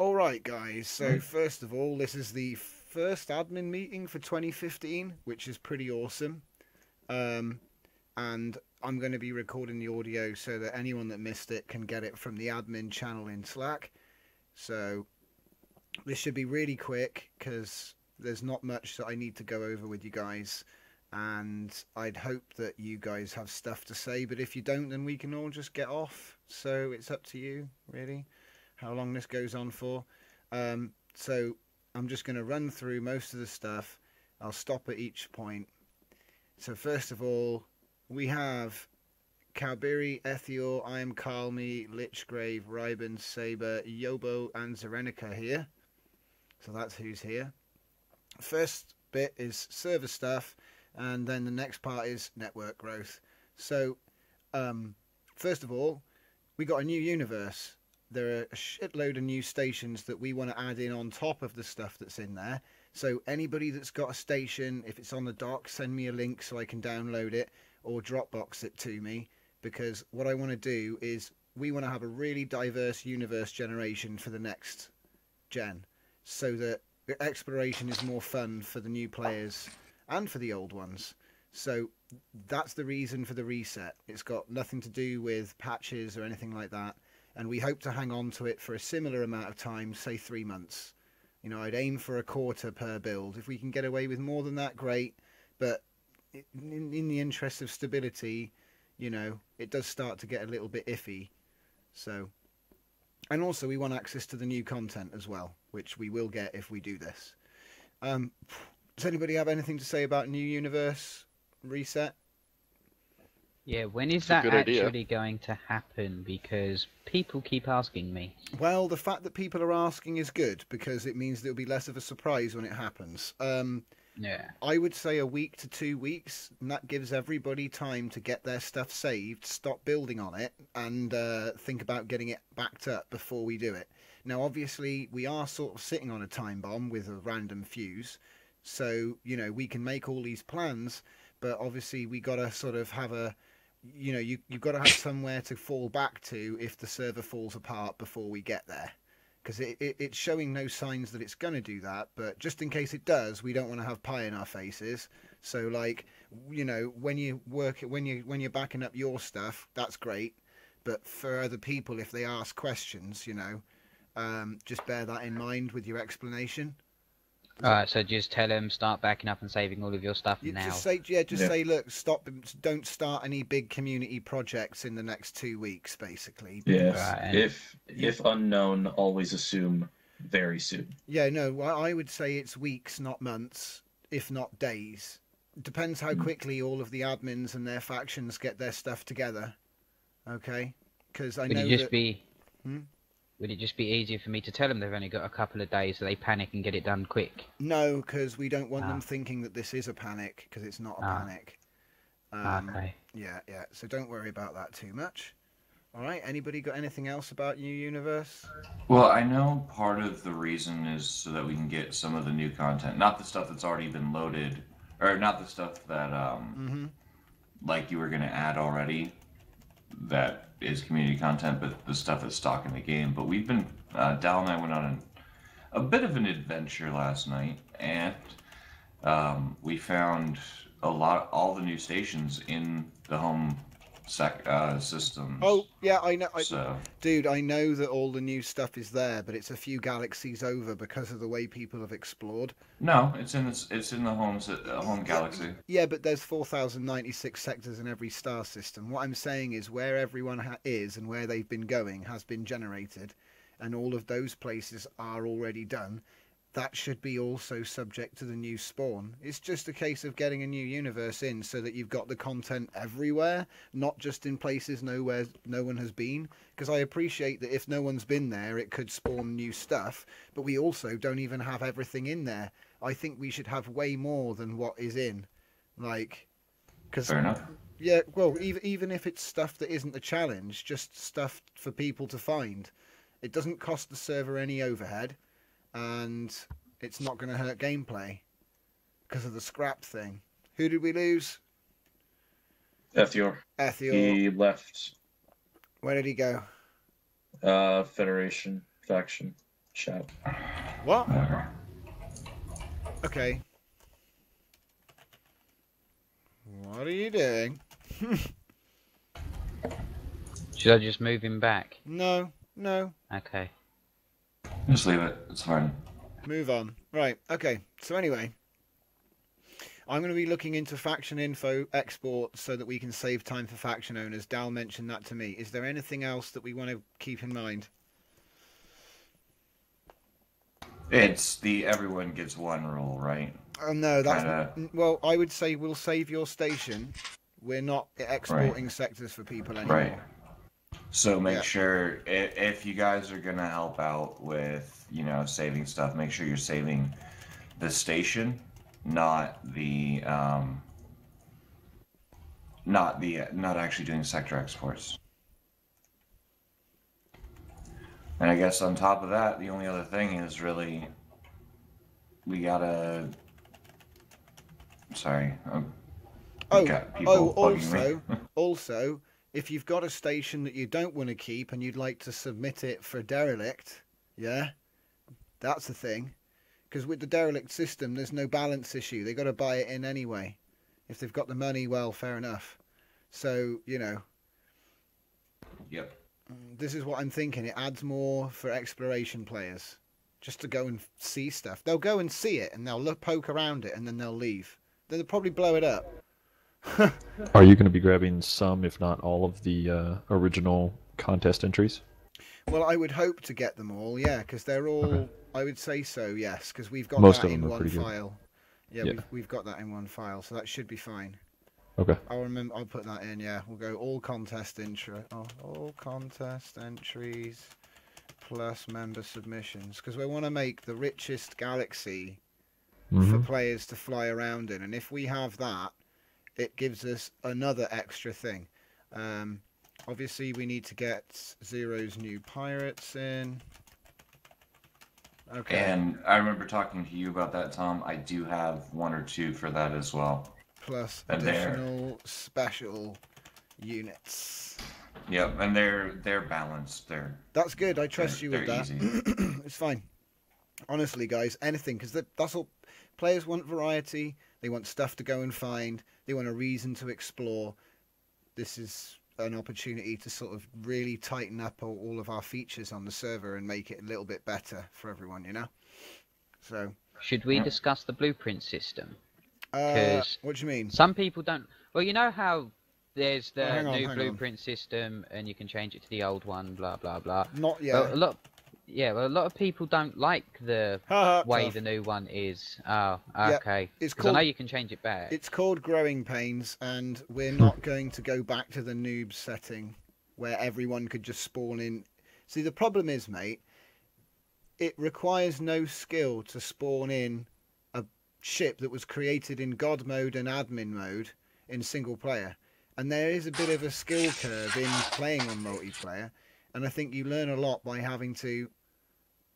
All right, guys. So first of all, this is the first admin meeting for 2015, which is pretty awesome. Um, and I'm going to be recording the audio so that anyone that missed it can get it from the admin channel in Slack. So this should be really quick because there's not much that I need to go over with you guys. And I'd hope that you guys have stuff to say, but if you don't, then we can all just get off. So it's up to you, really, how long this goes on for. Um, so I'm just going to run through most of the stuff. I'll stop at each point. So first of all, we have Kalbiri, Ethior, I am Kalmi, Lichgrave, Ryben, Saber, Yobo, and Zerenica here. So that's who's here. First bit is server stuff, and then the next part is network growth. So, um, first of all, we got a new universe. There are a shitload of new stations that we want to add in on top of the stuff that's in there. So anybody that's got a station, if it's on the dock, send me a link so I can download it or Dropbox it to me. Because what I want to do is we want to have a really diverse universe generation for the next gen, so that exploration is more fun for the new players and for the old ones. So that's the reason for the reset. It's got nothing to do with patches or anything like that. And we hope to hang on to it for a similar amount of time, say three months. You know, I'd aim for a quarter per build. If we can get away with more than that, great. But in, in the interest of stability, you know, it does start to get a little bit iffy. So, and also we want access to the new content as well, which we will get if we do this. Um, does anybody have anything to say about New Universe reset? Yeah, when is that good idea. actually going to happen? Because people keep asking me. Well, the fact that people are asking is good because it means there'll be less of a surprise when it happens. Um, Yeah. I would say a week to two weeks, and that gives everybody time to get their stuff saved, stop building on it, and uh, think about getting it backed up before we do it. Now, obviously, we are sort of sitting on a time bomb with a random fuse, so you know we can make all these plans, but obviously we got to sort of have a, you know, you you've got to have somewhere to fall back to if the server falls apart before we get there because it, it, it's showing no signs that it's going to do that. But just in case it does, we don't want to have pie in our faces. So, like, you know, when you work, when you when you're backing up your stuff, that's great. But for other people, if they ask questions, you know, um, just bear that in mind with your explanation. Alright, so just tell them start backing up and saving all of your stuff You now. just say, yeah, just Yeah. say, look, stop, don't start any big community projects in the next two weeks, basically. Yes. Right, and- If if unknown, always assume very soon. Yeah, no, I I would say it's weeks, not months, if not days. Depends how Mm. quickly all of the admins and their factions get their stuff together. Okay, because I Would know it just that. be? Hmm? Would it just be easier for me to tell them they've only got a couple of days so they panic and get it done quick? No, because we don't want Ah. them thinking that this is a panic, because it's not a Ah. panic. Um, okay. Yeah, yeah. So don't worry about that too much. All right. Anybody got anything else about New Universe? Well, I know part of the reason is so that we can get some of the new content, not the stuff that's already been loaded, or not the stuff that um, Mm-hmm. like you were gonna add already, that is community content, but the stuff that's stock in the game. But we've been, uh, Dal and I went on an, a bit of an adventure last night, and um, we found a lot, all the new stations in the home sec uh, systems. Oh, yeah. I know. I, so Dude, I know that all the new stuff is there, but it's a few galaxies over because of the way people have explored. no, it's in this, it's in the home uh, home galaxy. Yeah, but there's 4,096 sectors in every star system. What I'm saying is where everyone ha- is and where they've been going has been generated, and all of those places are already done. That should be also subject to the new spawn. It's just a case of getting a new universe in so that you've got the content everywhere, not just in places nowhere no one has been. Because I appreciate that if no one's been there, it could spawn new stuff, but we also don't even have everything in there. I think we should have way more than what is in. Like, because Fair enough. yeah, well, even even if it's stuff that isn't a challenge, just stuff for people to find. It doesn't cost the server any overhead, and it's not going to hurt gameplay because of the scrap thing. Who did we lose? Ethior. Ethior. He left Where did he go? uh Federation faction. Chat. What? Okay. What are you doing? Should I just move him back? No, no. Okay. Just leave it. It's fine. Move on. Right. Okay. So anyway, I'm going to be looking into faction info export so that we can save time for faction owners. Dal mentioned that to me. Is there anything else that we want to keep in mind? It's the everyone gets one rule, right? Oh no, that's Kinda- well. I would say we'll save your station. We're not exporting sectors for people anymore. Right. So make Yeah. sure if, if you guys are gonna help out with you know saving stuff, make sure you're saving the station, not the um, not the not actually doing sector exports. And I guess on top of that, the only other thing is really we gotta. Sorry, um, Oh, got people oh, also, also, if you've got a station that you don't want to keep and you'd like to submit it for derelict, yeah, that's the thing. Because with the derelict system, there's no balance issue. They've got to buy it in anyway. If they've got the money, well, fair enough. So you know, Yep. Mm, this is what I'm thinking. It adds more for exploration players, just to go and see stuff. They'll go and see it, and they'll look, poke around it, and then they'll leave. Then they'll probably blow it up. Are you going to be grabbing some, if not all, of the uh, original contest entries? Well, I would hope to get them all, yeah, because they're all. Okay. I would say so, yes, because we've got Most that of them in one pretty good. file. Yeah, Yeah. We've, we've got that in one file, so that should be fine. Okay. I'll remember. I'll put that in. Yeah, we'll go all contest intro. Oh, all contest entries plus member submissions, because we want to make the richest galaxy for Mhm. players to fly around in, and if we have that, it gives us another extra thing. Um, obviously, we need to get Zero's new pirates in. Okay. And I remember talking to you about that, Tom. I do have one or two for that as well. plus and additional special units. Yep, and they're they're balanced. They're That's good. I trust you with they're that. it's fine. Honestly, guys, anything because that's all. Players want variety. They want stuff to go and find. They want a reason to explore. This is an opportunity to sort of really tighten up all, all of our features on the server and make it a little bit better for everyone. You know. So, Should we Yeah. discuss the blueprint system? uh, what do you mean? Some people don't. Well, you know how there's the Oh, on, new hang on. blueprint system, and you can change it to the old one. Blah blah blah. Not yet. Well, a lot. Yeah, well, a lot of people don't like the way tough. the new one is. Oh, Yeah, okay. it's Because I know you can change it back. It's called Growing Pains, and we're not going to go back to the noob setting where everyone could just spawn in. See, the problem is, mate, it requires no skill to spawn in a ship that was created in God mode and admin mode in single player. And there is a bit of a skill curve in playing on multiplayer, and I think you learn a lot by having to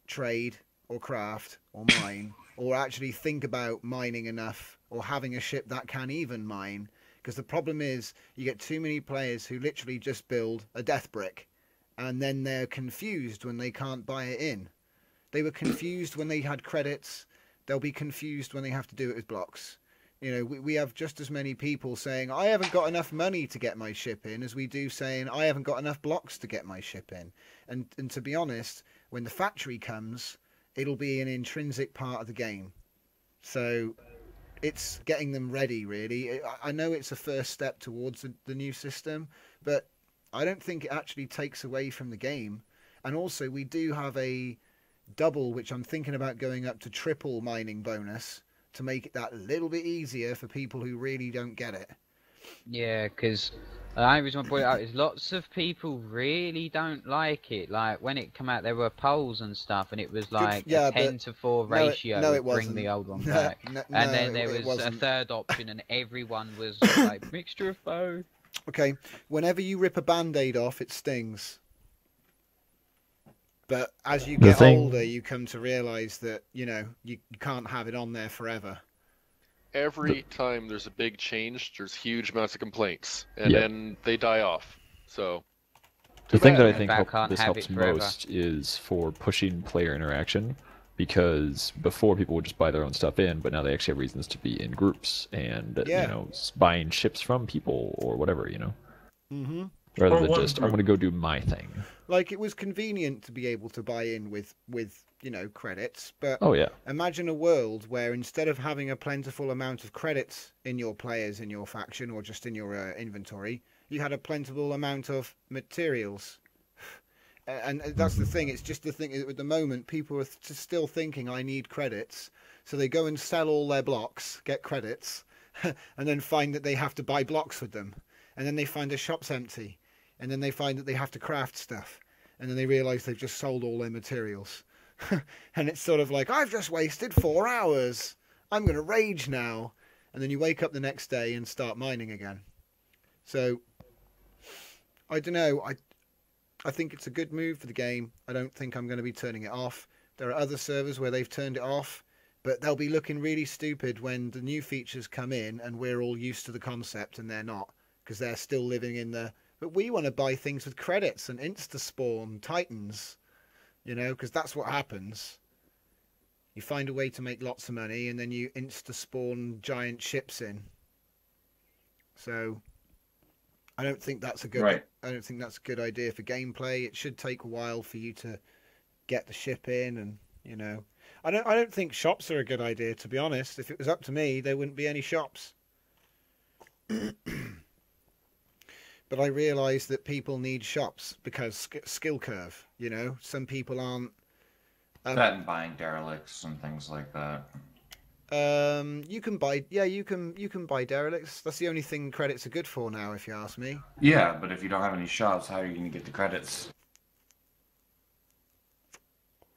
trade or craft or mine or actually think about mining enough or having a ship that can even mine. Because the problem is you get too many players who literally just build a death brick and then they're confused when they can't buy it in. They were confused when they had credits. They'll be confused when they have to do it with blocks. You know we, we have just as many people saying i haven't got enough money to get my ship in as we do saying i haven't got enough blocks to get my ship in. And and to be honest when the factory comes it'll be an intrinsic part of the game. So it's getting them ready really. I- know it's a first step towards the, new system but i don't think it actually takes away from the game. And also we do have a double which i'm thinking about going up to triple mining bonus to make it that a little bit easier for people who really don't get it. Yeah, because the only reason I brought it out is lots of people really don't like it. Like when it came out, there were polls and stuff, and it was like yeah, a ten to four no, it- ratio. no, it bring wasn't. the old one No, back. no, and then there it was a third option, and everyone was like mixture of both. Okay, whenever you rip a band-aid off, it stings. But as you get thing- older, you come to realize that you know you, you can't have it on there forever. Every time there's a big change, there's huge amounts of complaints, and Yeah. then they die off. So The thing that I think help, this helps most is for pushing player interaction, because before people would just buy their own stuff in, but now they actually have reasons to be in groups and Yeah. you know buying ships from people or whatever you know, Mm-hmm. Rather Or than just I'm going to go do my thing. Like it was convenient to be able to buy in with with you know credits, but Oh yeah, imagine a world where instead of having a plentiful amount of credits in your players in your faction or just in your uh, inventory, you had a plentiful amount of materials. And that's the thing. It's just the thing at the moment. People are still thinking I need credits, so they go and sell all their blocks, get credits, and then find that they have to buy blocks with them, and then they find the shop's empty, and then they find that they have to craft stuff, and then they realise they've just sold all their materials, and it's sort of like I've just wasted four hours. I'm going to rage now, and then you wake up the next day and start mining again. So I don't know. I I think it's a good move for the game. I don't think I'm going to be turning it off. There are other servers where they've turned it off, but they'll be looking really stupid when the new features come in and we're all used to the concept and they're not because they're still living in the. But we want to buy things with credits and insta spawn titans, you know, because that's what happens. You find a way to make lots of money and then you insta spawn giant ships in. So I don't think that's a good Right. I don't think that's a good idea for gameplay. It should take a while for you to get the ship in and you know I don't I don't think shops are a good idea to be honest. If it was up to me, there wouldn't be any shops. but I realise that people need shops because sk- skill curve, you know. Some people aren't Um, that and buying derelicts and things like that. um you can buy yeah, you can you can buy derelicts. That's the only thing credits are good for now if you ask me. Yeah, but if you don't have any shops, how are you going to get the credits?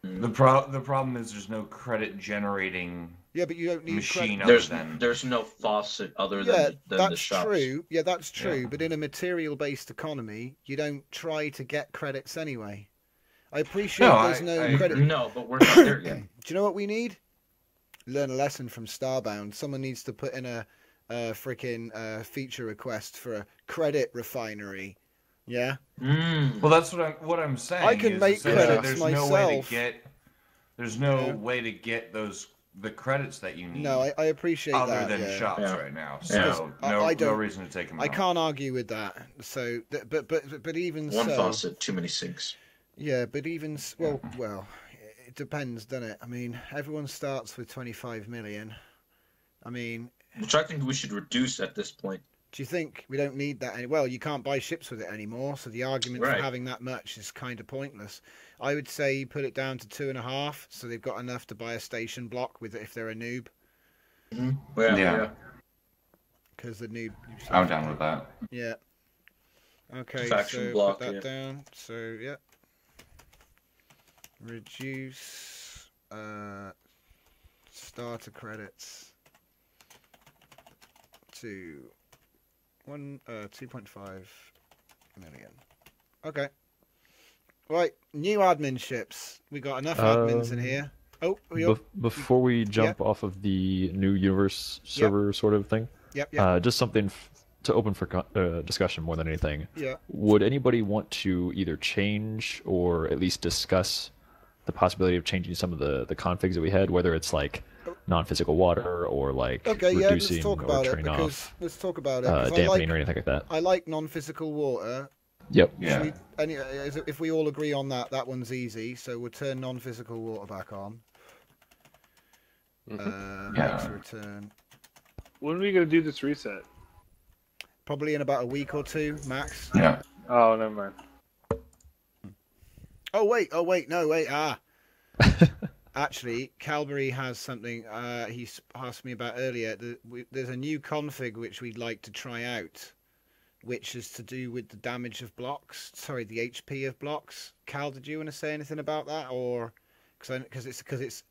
The pro the problem is there's no credit generating Yeah, but you don't need machine credit. There's than there's no faucet other yeah, than, than the that's shops. true. Yeah, that's true. Yeah. But in a material-based economy, you don't try to get credits anyway. I appreciate No, there's I- no I credit. No, but we're not there yet. Do you know what we need? Learn a lesson from Starbound. Someone needs to put in a, a freaking uh, feature request for a credit refinery. Yeah, Mm. Well, that's what I'm what I'm saying. I can is make essentially credits there's no way to get there's no Yeah. way to get those the credits that you need no, I, I appreciate other that. than yeah. shops Yeah. right now. Yeah. So I- no I no don't- reason to take them I out. can't argue with that. So, but but but even One so, faucet, too many sinks. Yeah, but even s- well, well, it depends, doesn't it? I mean, everyone starts with 25 million. I mean, Which I think we should reduce at this point. do you think we don't need that? Any- well, you can't buy ships with it anymore, so the argument Right. for having that much is kind of pointless. I would say you put it down to two and a half, so they've got enough to buy a station block with if they're a noob, Yeah, yeah. Yeah. because the noob. I'm down with that. Yeah. Okay, Faction so block, put that yeah. down. So yeah. Reduce uh, starter credits to one uh two point five million. Okay. Right, new admin ships. We got enough admins in Um, here. Oh, Bef- before we jump off of the new universe server sort of thing, yep, yep, uh, just something f- to open for uh, discussion more than anything. yeah. Would anybody want to either change or at least discuss the possibility of changing some of the, the configs that we had, whether it's like non-physical water or like Okay, yeah. Let's reducing talk or about it turning because off let's talk about it. uh, dampening like or anything like that. I like non-physical water. Yep. Yeah. we- any, if we all agree on that, that one's easy. So we'll turn non-physical water back on. Mhm. Uh, Yeah. max return. When are we gonna do this reset? Probably in about a week or two, max. Yeah. Oh, never mind. Oh wait, oh wait, no wait, ah. Actually, Calbury has something uh, he asked me about earlier. The, we, there's a new config which we'd like to try out, which is to do with the damage of blocks. Sorry, the HP of blocks. Cal, did you want to say anything about that, or because it's because it's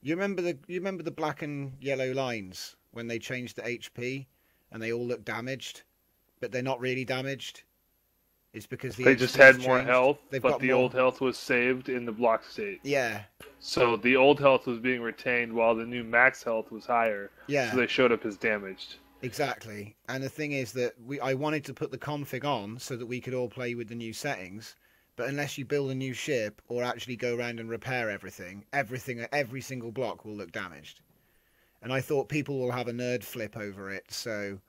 you remember the you remember the black and yellow lines when they changed the HP and they all look damaged, but they're not really damaged. It's because the They just had more changed. health, They've but the more- old health was saved in the block state. Yeah, So the old health was being retained while the new max health was higher. yeah. So they showed up as damaged. Exactly. And the thing is that we I wanted to put the config on so that we could all play with the new settings. But unless you build a new ship or actually go around and repair everything, everything every single block will look damaged. And I thought people will have a nerd flip over it. So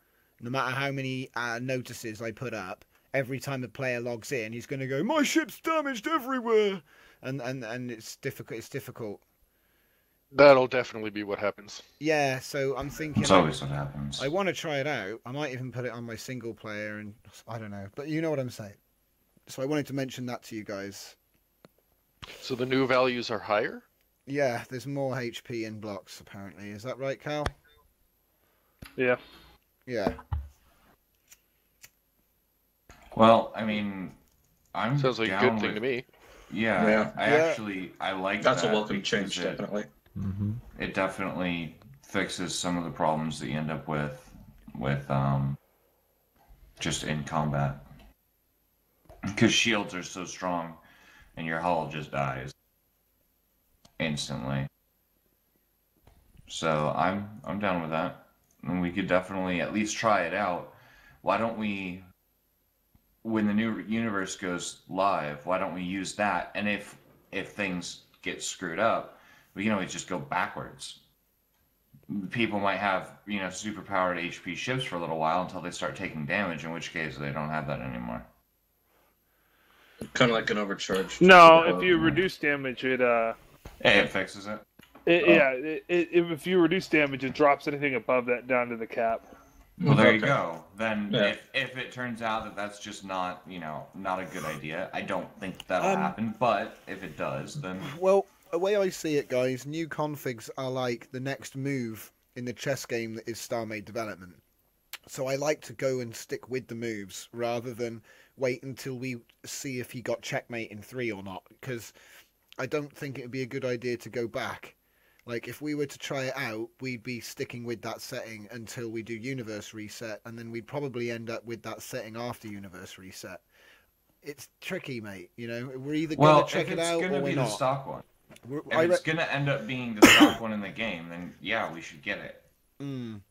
no matter how many uh, notices I put up, every time a player logs in, he's going to go, "My ship's damaged everywhere," and and and it's difficult. It's difficult. That'll definitely be what happens. Yeah. So I'm thinking. It's always what happens. I want to try it out. I might even put it on my single player, and I don't know, but you know what I'm saying. So I wanted to mention that to you guys. So the new values are higher. Yeah, there's more HP in blocks apparently. Is that right, Cal? Yeah. Yeah. Well, I mean, I'm Sounds like a good with, thing to me. Yeah, Yeah. I Yeah. actually I like That's a welcome because change, it, definitely. Hmm It definitely fixes some of the problems that you end up with with um just in combat because shields are so strong and your hull just dies instantly. So I'm I'm down with that. And we could definitely at least try it out. Why don't we when the new universe goes live, why don't we use that? And if if things get screwed up, we can always just go backwards. People might have, you know, super powered HP ships for a little while until they start taking damage, in which case they don't have that anymore. Kind of like an overcharge. No, if you reduce damage, it uh, Hey, it fixes it. it, Oh. yeah, it, it, if you reduce damage, it drops anything above that down to the cap. Well, there you go. Then Yeah. if, if it turns out that that's just not, you know, not a good idea, I don't think that'll Um, happen. But if it does, then Well, the way I see it, guys, new configs are like the next move in the chess game that is StarMade development. So I like to go and stick with the moves rather than wait until we see if he got checkmate in three or not. Because I don't think it would be a good idea to go back. Like if we were to try it out, we'd be sticking with that setting until we do universe reset, and then we'd probably end up with that setting after universe reset. It's tricky, mate. You know, we're either well, gonna check if it it's out gonna or be we're not. Stock one, We're- if I it's gonna end up being the stock one in the game, then yeah, we should get it. Mm.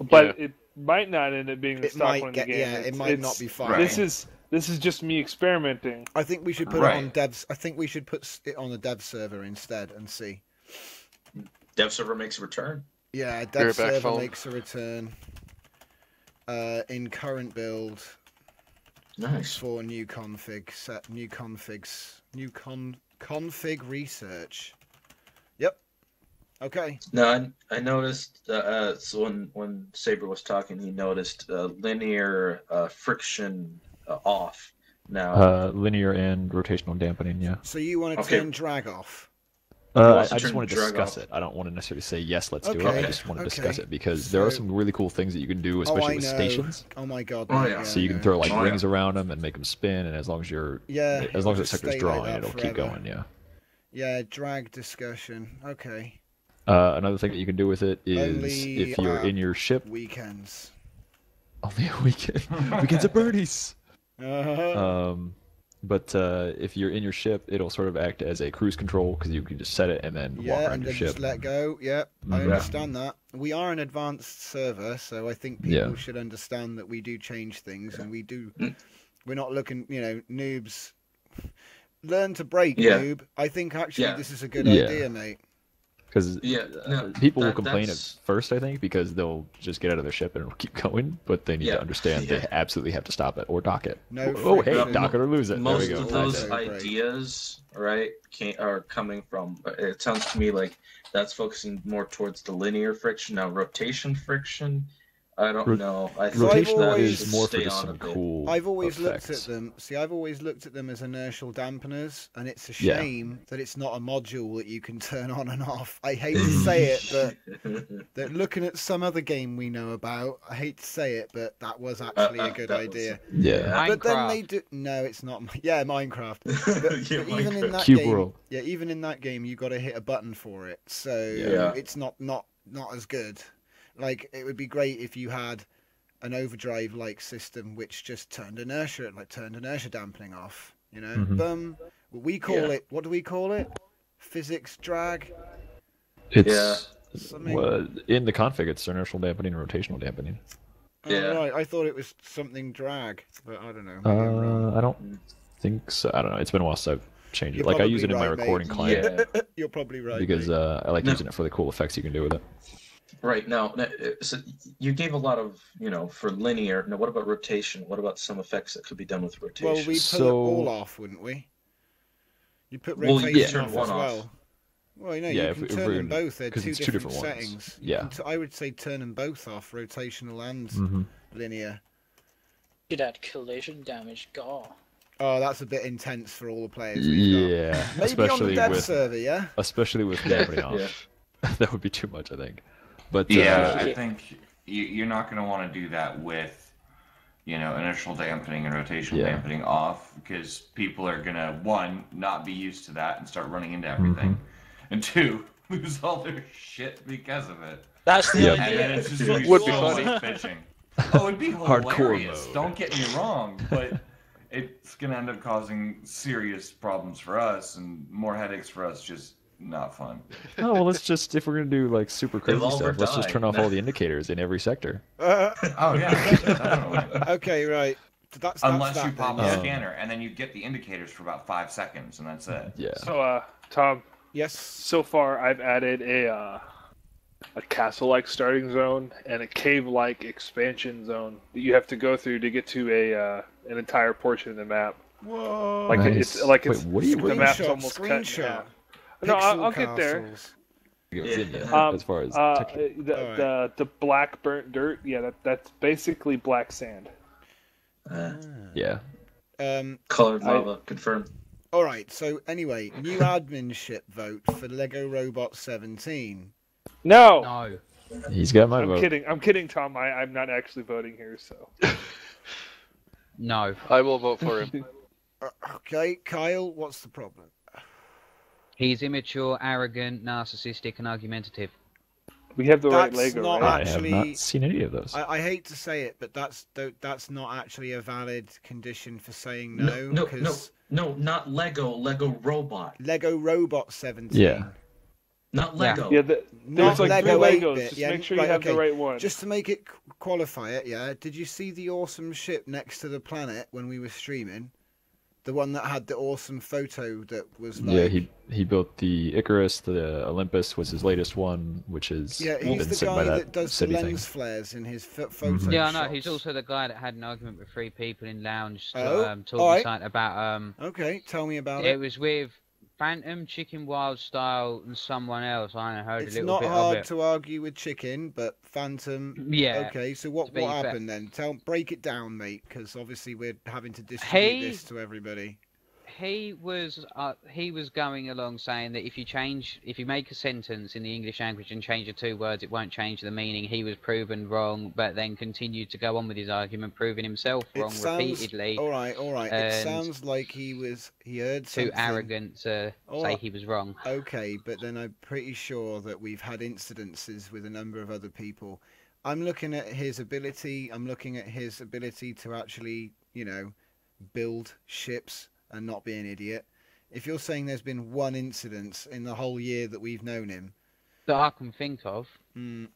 But it might not end up being the It stock might one in the game. yeah, it might not be fine. Right. This is this is just me experimenting. I think we should put it on Right. devs. I think we should put it on the dev server instead and see. Dev server makes a return. Yeah, You're dev server phone. makes a return. Uh, in current build Nice. for new config set, new configs, new con config research. Yep. Okay. No, I, I noticed. Uh, uh, so when when Saber was talking, he noticed uh, linear uh, friction uh, off. Now, Uh, linear and rotational dampening, yeah. So you want to Okay. turn drag off? Uh, I just want to discuss off. it. I don't want to necessarily say yes, let's do it. I just want to discuss it because there are some really cool things that you can do, oh, especially I with know. stations. Oh my god. Oh, yeah. So you can throw like Oh, yeah. rings around them and make them spin, and as long as you're Yeah. as long as it'll the sector's stay like drawing, it'll keep going. Yeah. Yeah, drag discussion. Okay. Uh, another thing that you can do with it is Only, if you're uh, in your ship, Weekends. only a weekend, weekends at Bernie's. Uh-huh. Um, but uh, if you're in your ship, it'll sort of act as a cruise control because you can just set it and then walk yeah, around and your then ship. just let go. Yep, I Mhm. understand that. We are an advanced server, so I think people Yeah. should understand that we do change things and we do. We're not looking, you know, noobs. Learn to break, Yeah. noob. I think actually Yeah. this is a good Yeah. idea, mate. Because Yeah, uh, no, people will that- complain at first, I think, because they'll just get out of their ship and it'll keep going, but they need Yeah, to understand yeah. they absolutely have to stop it or dock it. No oh, hey, friction. dock it or lose it. most there we go. of those. Right. ideas, right, can are coming from. It sounds to me like that's focusing more towards the linear friction. Now, rotation friction, I don't Ro- know. I think Rotation I've that always- is more for just some a bit. cool. I've always looked at them. See, I've always looked at them as inertial dampeners, and it's a Yeah. shame that it's not a module that you can turn on and off. I hate to say it, but that looking at some other game we know about, I hate to say it, but that was actually uh, a good that was- idea. Yeah. But then they do. No, it's not. Yeah, Minecraft. But, Yeah, but even in that Cube game, World. yeah, even in that game, you got to hit a button for it, so Yeah. it's not not not as good. Like it would be great if you had an overdrive like system which just turned inertia, like turned inertia dampening off. You know, Mhm. Bum. We call Yeah. it. What do we call it? Physics drag. It's Yeah. Well, in the config, it's inertial dampening and rotational dampening. Oh, Yeah. right. I thought it was something drag, but I don't know. I'm. Uh, I don't think so. I don't know. It's been a while since I've changed it. You're like I use it in probably my recording mate. client Yeah. You're probably right. because uh, I like No. using it for the cool effects you can do with it. Right now, uh, so you gave a lot of, you know, for linear. Now, what about rotation? What about some effects that could be done with rotation? well, we put it So- all off, wouldn't we? You put Well, you rotation turn off one as off. well. Well, no, Yeah, you if can we- if turn we're them gonna- both. They're 'cause two it's two different, different ones. settings. Yeah. can t- I would say turn them both off, rotational and hmm linear. Could add collision damage. God. Oh, that's a bit intense for all the players. we've got. Yeah, Maybe on the especially dev with server, yeah. especially with dampening off. Yeah. that would be too much, I think. But Yeah, uh, I think you, you're not going to want to do that with, you know, initial dampening and rotational Yeah. dampening off because people are going to one not be used to that and start running into everything, Mm-hmm. and two lose all their shit because of it. That's the Yep. And then idea. it's just gonna be Would be so funny. much fishing. Oh, it'd be Hardcore hilarious. mode. Don't get me wrong, but it's gonna end up causing serious problems for us and more headaches for us. Just not fun. oh well, let's just if we're gonna do like super crazy Evolve or stuff, let's just turn off all the indicators in every sector. Uh, Oh yeah, okay, right. So that's, that's Unless that you pop then. a Um, scanner and then you get the indicators for about five seconds and that's it. Yeah. So, uh, Tom, Yes. so far I've added a uh, a castle-like starting zone and a cave-like expansion zone that you have to go through to get to a uh, an entire portion of the map. Whoa. Like Nice. it's like it's Wait, what do you- the map's Screenshot, almost cut in screenshot. half. No, I'll, I'll get there. Yeah, Um, as far as Uh, the, Alright. the the black burnt dirt, yeah, that that's basically black sand. Uh, yeah. Um. colored I- lava, confirmed. All right. So anyway, new adminship vote for Lego Robot 17. No, No. He's got my I'm vote. kidding. I'm kidding, Tom. I, I'm not actually voting here, so. No. I will vote for him. Okay, Kyle. What's the problem? He's immature, arrogant, narcissistic, and argumentative. We have the right That's Lego, not right? I have actually- not seen any of those. I, I hate to say it, but that's that's not actually a valid condition for saying No, no. no, no, Because no, not Lego. Lego robot, Lego Robot 17. Yeah. not Lego. Yeah, the, Not like Lego three 8-bit, Legos. Just yeah, make sure you right, have okay. the right one. Just to make it qualify it, yeah. Did you see the awesome ship next to the planet when we were streaming? The one that had the awesome photo that was like. Yeah, he he built the Icarus. The Olympus was his latest one, which is Yeah, been he's the guy by that, does the lens thing. flares in his ph- photo. Yeah, I know. He's also the guy that had an argument with three people in lounge, Oh, um, talking alright. something about um. Okay, tell me about It it. was with Phantom, Chicken Wild Style, and someone else. I heard It's a little not bit hard of it. to argue with Chicken, but Phantom. Yeah. Okay, so what what fair- happened then? Tell break it down, mate, because obviously we're having to distribute Hey- this to everybody. He was uh, he was going along saying that if you change if you make a sentence in the English language and change the two words, it won't change the meaning. He was proven wrong, but then continued to go on with his argument, proving himself wrong sounds- repeatedly. All right, all right. It sounds like he was he heard Too arrogant to All say right. he was wrong. Okay, but then I'm pretty sure that we've had incidences with a number of other people. I'm looking at his ability. I'm looking at his ability to actually, you know, build ships and not be an idiot. If you're saying there's been one incident in the whole year that we've known him, That I can think of. hmm,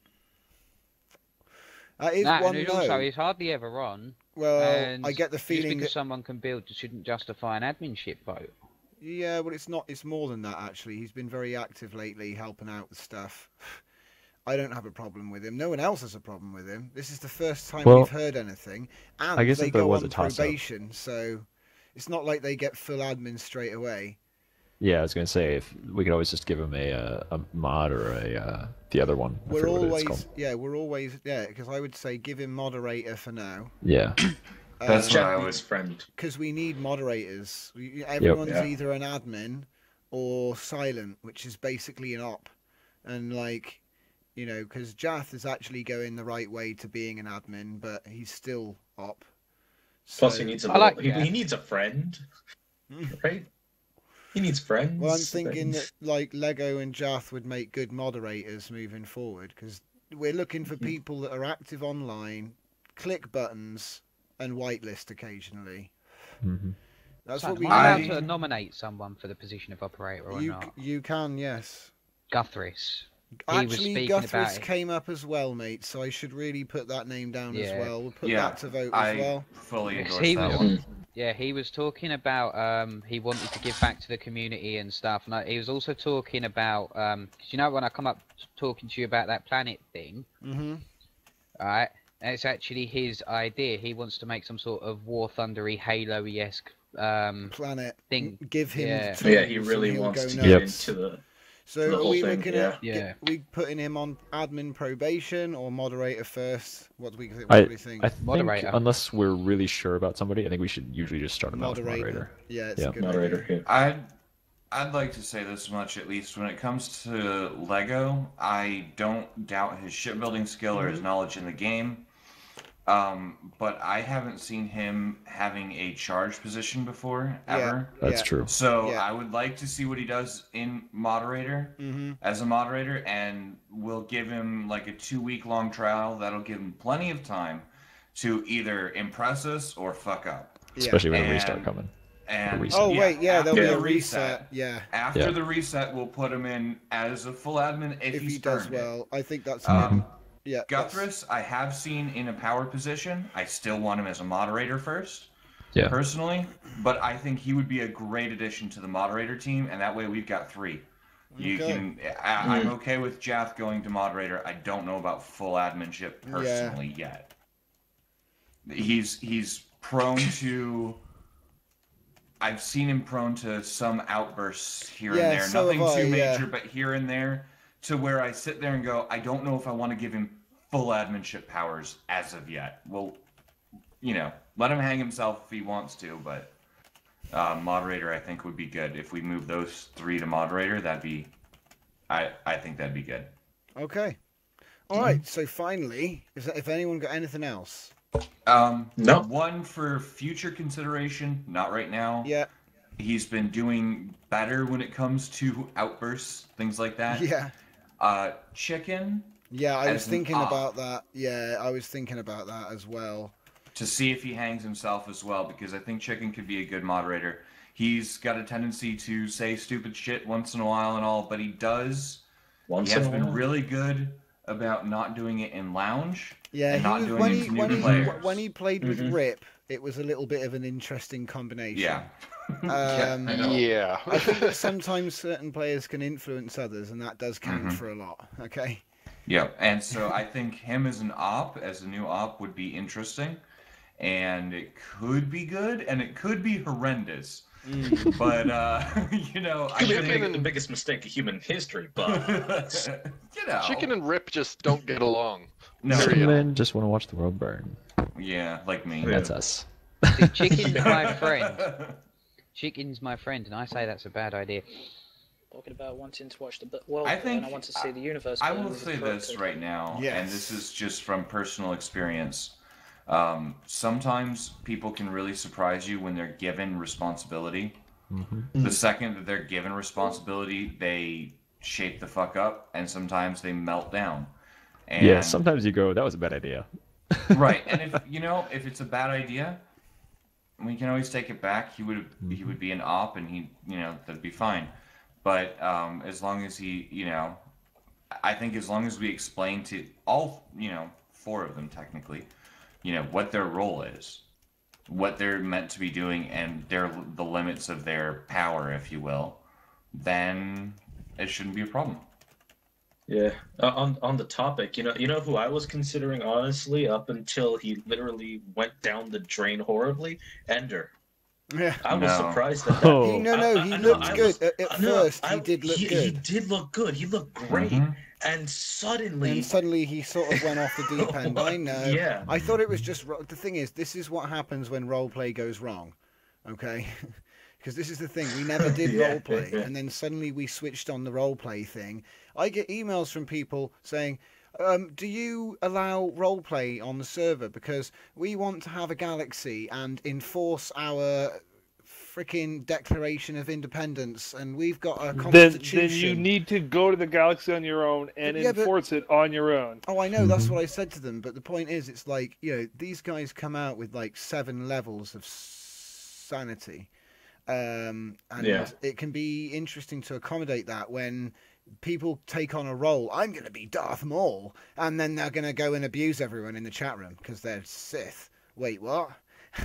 that is That, one and no. also, he's hardly ever on. well, and I get the Just feeling because that someone can build shouldn't justify an adminship vote. Yeah, well, it's not. It's more than that actually. He's been very active lately, helping out with stuff. I don't have a problem with him. No one else has a problem with him. This is the first time Well, we've heard anything, and I guess they if there go was on a toss-up- probation, so it's not like they get full admin straight away. Yeah, I was gonna say if we could always just give him a uh, a mod or a uh, the other one. I We're forget what it's always, yeah, we're always, yeah, because I would say give him moderator for now. Yeah, That's what I Jack would. needs friend. because we need moderators. We- Everyone's Yeah. either an admin or silent, which is basically an op. And like, you know, because Jath is actually going the right way to being an admin, but he's still op. Plus, So- he needs a like he, that. he needs a friend, right? He needs friends. Well, I'm thinking and- that like Lego and Jath would make good moderators moving forward because we're looking Mm-hmm. for people that are active online, click buttons, and whitelist occasionally. hmm That's So, what we am I need. allowed to nominate someone for the position of operator or You not? you can yes. Guthris. He was Actually, speaking Guthrie about came up as well, mate. So I should really put that name down as well. We'll put Yeah, that to vote I as well. fully endorse he that was- one. Yeah, he was talking about um, he wanted to give back to the community and stuff, and I, he was also talking about um 'cause you know when I come up talking to you about that planet thing, mm-hmm. right? It's actually his idea. He wants to make some sort of War Thundery Halo esque. Um, Planet. Thing, Give him. yeah. Yeah, he really he'll wants go to get Yep. into the. So are we thing, looking yeah. at Yeah. get- we putting him on admin probation or moderator first? What do we what I, do we think? I think Moderator. unless we're really sure about somebody, I think we should usually just start them out with moderator. moderator. Yeah, it's Yeah. a good Moderator. idea. I'd I'd like to say this much at least when it comes to Lego, I don't doubt his shipbuilding skill or Mm-hmm. his knowledge in the game. Um, but I haven't seen him having a charge position before ever. That's Yeah. true. So Yeah. I would like to see what he does in moderator hmm as a moderator, and we'll give him like a two week long trial. That'll give him plenty of time to either impress us or fuck up. Yeah. Especially with a restart coming. And reset. Oh wait, yeah, there'll be a the reset. Yeah, After Yeah. the reset, we'll put him in as a full admin if, if he's he does earned it. well, I think that's Um, good. Yeah, that's- Guthris, I have seen in a power position. I still want him as a moderator first, Yeah. personally. But I think he would be a great addition to the moderator team, and that way we've got three. You Okay. can. I, I'm hmm. okay with Jath going to moderator. I don't know about full adminship Yeah. personally yet. He's he's prone to. I've seen him prone to some outbursts here Yeah, and there. so Nothing have I, too yeah. major, but here and there, to where I sit there and go, I don't know if I want to give him full adminship powers as of yet. Well, you know, let him hang himself if he wants to, but uh, moderator I think would be good. If we move those three to moderator, that'd be, I I think that'd be good. Okay. All right. So finally, is that if anyone got anything else? Um, No. One for future consideration, not right now. Yeah. He's been doing better when it comes to outbursts, things like that. Yeah. Uh, chicken Yeah. I was thinking about that. Yeah, I was thinking about that as well. to see if he hangs himself as well because I think Chicken could be a good moderator. He's got a tendency to say stupid shit once in a while and all, but he does. Once he has been while. really good about not doing it in lounge. Yeah, and he not was, doing when it he when he when he played with Mhm. Rip, it was a little bit of an interesting combination. Yeah. Yeah, Um, I. Yeah. I think that sometimes certain players can influence others, and that does count Mhm. for a lot. Okay. Yeah, and so I think him as an op, as a new op, would be interesting, and it could be good, and it could be horrendous. Mm. But uh, you know, I Could be the, think, big, the biggest mistake of human history, but you know, Chicken and Rip just don't get along. no, There Some men just want to watch the world burn. yeah, like me. Yeah. That's us. See, Chicken's my friend. Chicken's my friend, and I say that's a bad idea. Talking about wanting to watch the world I burn, think- I want to see the universe. I burn will with say this prototype. right now, and this is just from personal experience. Um, sometimes people can really surprise you when they're given responsibility. Mm-hmm. The second that they're given responsibility, they shape the fuck up, and sometimes they melt down. And, Yeah, sometimes you go, that was a bad idea. right, and if you know if it's a bad idea, we can always take it back. He would he would be an op, and he you know that'd be fine. But um, as long as he you know, I think as long as we explain to all you know four of them technically, you know what their role is, what they're meant to be doing, and their the limits of their power, if you will, then it shouldn't be a problem. yeah. Uh, on on the topic, you know, you know who I was considering honestly up until he literally went down the drain horribly. Ender. Yeah. I was No. surprised at that. Oh, He, no, no, I- he I know, looked I good. was- at at No, first, I- he did look he, good. He did look good. He looked great. Mhm. And suddenly, And suddenly he sort of went off the deep end. I know. Yeah. I thought it was just the thing is this is what happens when role play goes wrong, okay? Because this is the thing we never did Yeah, role play, yeah. and then suddenly we switched on the role play thing. I get emails from people saying. Um, do you allow role play on the server because we want to have a galaxy and enforce our freaking Declaration of Independence, and we've got a constitution. then you need to go to the galaxy on your own and Yeah, but- enforce it on your own. Oh, I know. That's Mhm. what I said to them. But the point is, it's like you know, these guys come out with like seven levels of sanity, um, and Yeah. it can be interesting to accommodate that when people take on a role. I'm going to be Darth Maul, and then they're going to go and abuse everyone in the chat room because they're Sith. Wait, what?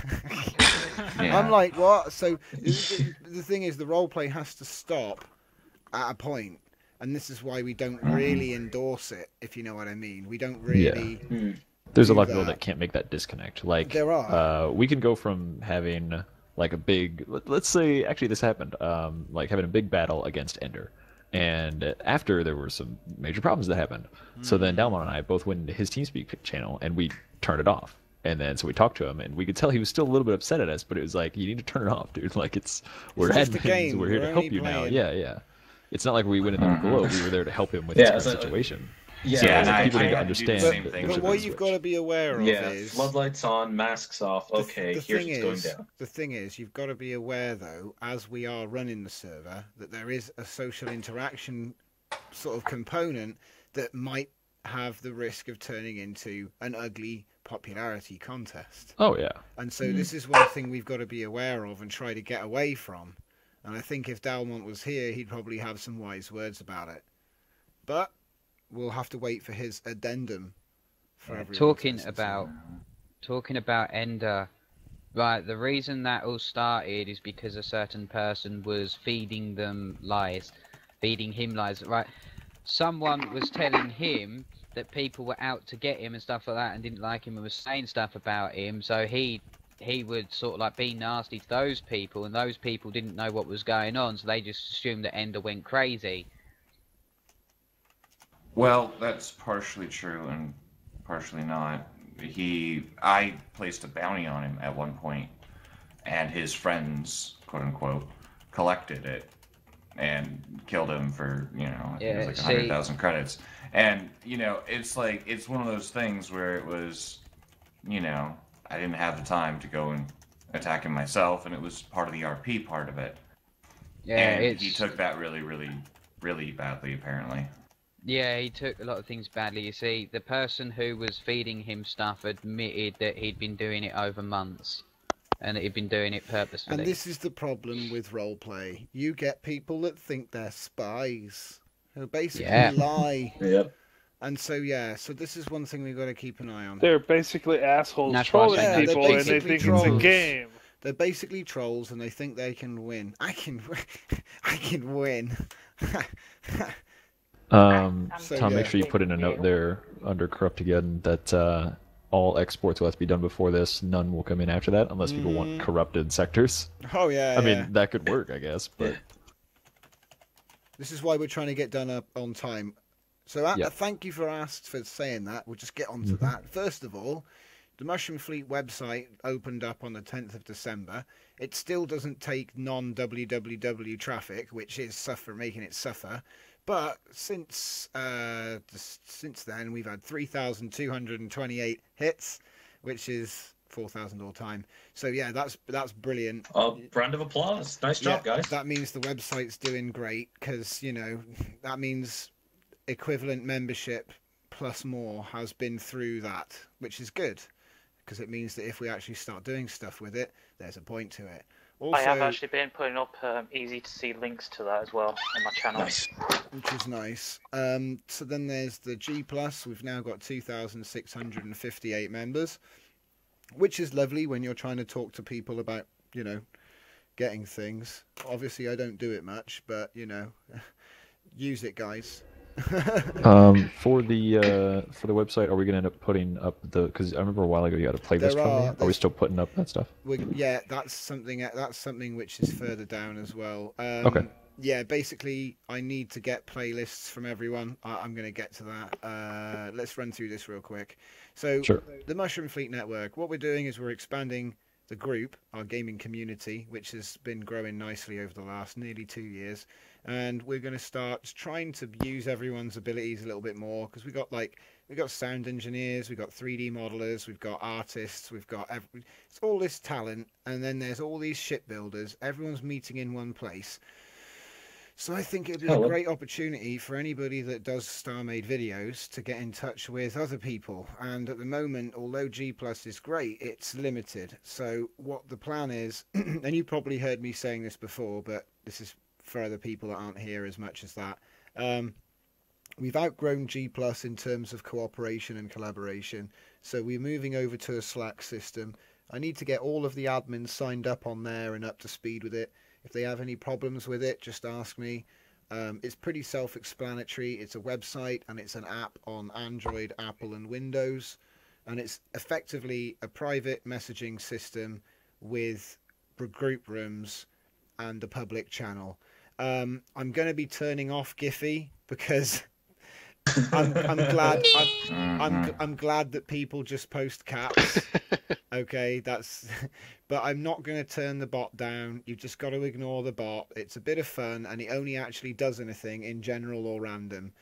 Yeah. I'm like, what? So the, the thing is, the role play has to stop at a point, and this is why we don't really endorse it. If you know what I mean, we don't Yeah. really. Hmm. There's a lot of people that. that can't make that disconnect. Like There are. Uh, we can go from having like a big, let- let's say, actually this happened, um, like having a big battle against Ender, and after there were some major problems that happened. So then hmm. Dalmon and I both went into his TeamSpeak channel and we turned it off. And then so we talked to him, and we could tell he was still a little bit upset at us. But it was like, you need to turn it off, dude. Like it's we're just a admins, game. we're here We're to help you now. Yeah, yeah. It's not like we went in there below. Mm-hmm. We were there to help him with Yeah, his so- current situation. Yeah, Yeah, and people I need to had to do the understand same thing. But what you've got to be aware of yeah. is Floodlights on, masks off. The- Okay, the here's thing what's going down. The thing is, you've got to be aware, though, as we are running the server, that there is a social interaction sort of component that might have the risk of turning into an ugly popularity contest. Oh yeah. And so this is one thing we've got to be aware of and try to get away from. And I think if Dalmont was here, he'd probably have some wise words about it. But we'll have to wait for his addendum. For Yeah, talking about talking about Ender, right? The reason that all started is because a certain person was feeding them lies, feeding him lies. Right? Someone was telling him that people were out to get him and stuff like that, and didn't like him and was saying stuff about him. So he he would sort of like be nasty to those people, and those people didn't know what was going on, so they just assumed that Ender went crazy. Well, that's partially true and partially not. He, I placed a bounty on him at one point, and his friends, quote unquote, collected it and killed him for you know think it was like a hundred thousand credits. And you know, it's like it's one of those things where it was, you know, I didn't have the time to go and attack him myself, and it was part of the RP part of it. Yeah, and he took that really, really, really badly, apparently. Yeah, he took a lot of things badly. You see, the person who was feeding him stuff admitted that he'd been doing it over months, and that he'd been doing it purposefully. And this is the problem with roleplay. You get people that think they're spies who basically Yeah. lie. Yep. And so yeah, so this is one thing we've got to keep an eye on. They're basically assholes That's why trolling say they're people, and they basically think it's a trolls. game. They're basically trolls, and they think they can win. I can, I can win. Um, So, Tom, yeah. make sure you put in a note there under Corruptageddon that uh, all exports will have to be done before this. None will come in after that unless people want Mm. corrupted sectors. oh yeah. I yeah. mean, that could work, I guess, but This is why we're trying to get done up on time. So uh, thank you for asked for saying that. We'll just get on to that. First of all, the Mushroom Fleet website opened up on the 10th of December. It still doesn't take non www traffic, which is suffer making it suffer. But since uh, since then, we've had 3,228 hits, which is 4,000 all time. So yeah, that's that's brilliant. A round of applause. Nice job, Yeah, guys. That means the website's doing great because you know that means equivalent membership plus more has been through that, which is good because it means that if we actually start doing stuff with it, there's a point to it. Also, I have actually been putting up um, easy to see links to that as well on my channel. Nice. Which is nice. Um, so then there's the G Plus. We've now got 2,658 members, which is lovely when you're trying to talk to people about, you know, getting things. Obviously, I don't do it much, but you know, use it, guys. um, for the uh, for the website, are we gonna end up putting up the? Because I remember a while ago you had a playlist There are- Are we still putting up that stuff? we, yeah, that's something. That's something which is further down as well. Um, Okay. Yeah, basically, I need to get playlists from everyone. I, I'm going to get to that. Uh, let's run through this real quick. So, Sure. the Mushroom Fleet Network. What we're doing is we're expanding the group, our gaming community, which has been growing nicely over the last nearly two years, and we're going to start trying to use everyone's abilities a little bit more because we got like we got sound engineers, we've got 3D modelers, we've got artists, we've got every, it's all this talent, and then there's all these shipbuilders. Everyone's meeting in one place. So I think it'd be a great opportunity for anybody that does StarMade videos to get in touch with other people. And at the moment, although G Plus is great, it's limited. So what the plan is, and you probably heard me saying this before, but this is for other people that aren't here as much as that. Um, we've outgrown G Plus in terms of cooperation and collaboration, so we're moving over to a Slack system. I need to get all of the admins signed up on there and up to speed with it. If they have any problems with it, just ask me. Um, it's pretty self-explanatory. It's a website and it's an app on Android, Apple, and Windows, and it's effectively a private messaging system with group rooms and a public channel. Um, I'm going to be turning off Giphy because I'm, I'm glad. I'm, I'm Mhm. I'm glad that people just post caps. okay, that's. But I'm not going to turn the bot down. You've just got to ignore the bot. It's a bit of fun, and it only actually does anything in general or random.